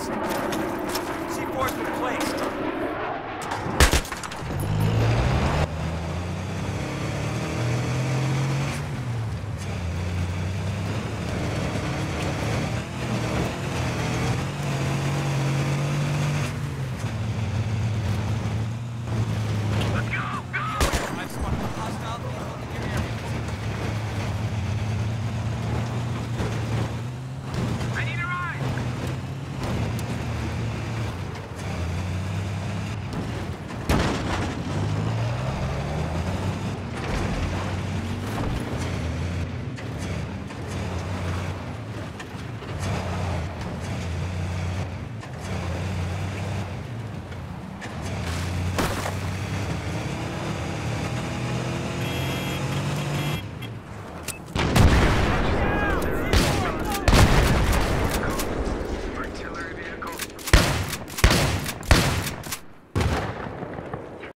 placed. C4's been placed.